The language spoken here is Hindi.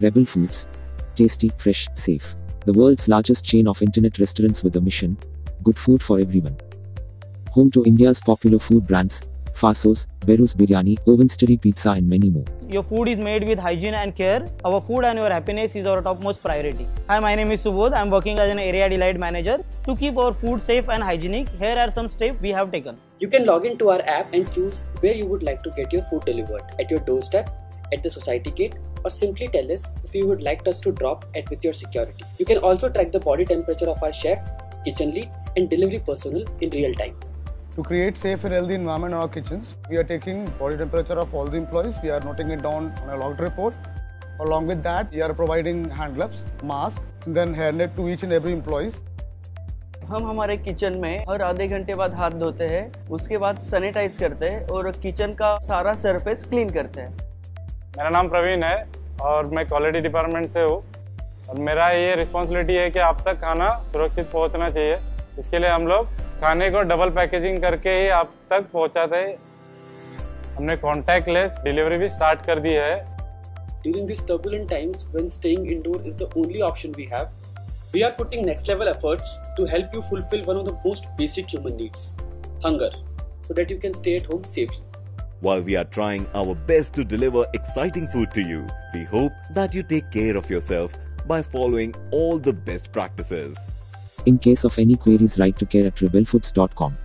Rebel Foods. Tasty, fresh, safe. The world's largest chain of internet restaurants with a mission good food for everyone. Home to India's popular food brands Fasos, Berus Biryani, Ovenstery Pizza, and many more. Your food is made with hygiene and care. Our food and your happiness is our topmost priority. Hi, my name is Subodh. I am working as an area delight manager. To keep our food safe and hygienic, here are some steps we have taken. You can log into our app and choose where you would like to get your food delivered at your doorstep, at the society gate, or simply tell us if you would like us to drop it with your security. You can also track the body temperature of our chef, kitchen lead, and delivery personnel in real time. To create safe and healthy environment in our kitchens, we are taking body temperature of all the employees. We are noting it down on a logged report. Along with that, we are providing hand gloves, mask, and then hairnet to each and every employees. हम हमारे किचन में हर आधे घंटे बाद हाथ धोते हैं उसके बाद सैनिटाइज करते हैं और किचन का सारा सरफेस क्लीन करते हैं मेरा नाम प्रवीण है और मैं क्वालिटी डिपार्टमेंट से हूँ और मेरा ये रिस्पॉन्सिबिलिटी है कि आप तक खाना सुरक्षित पहुँचना चाहिए इसके लिए हम लोग खाने को डबल पैकेजिंग करके ही आप तक पहुँचाते हैं हमने कॉन्टैक्ट लेस डिलीवरी भी स्टार्ट कर दी है During these turbulent times, when staying indoor is the only option we have, we are putting next level efforts to help you fulfill one of the most basic human needs hunger, so that you can stay at home safely. While we are trying our best to deliver exciting food to you, we hope that you take care of yourself by following all the best practices. In case of any queries, write to care at rebelfoods.com.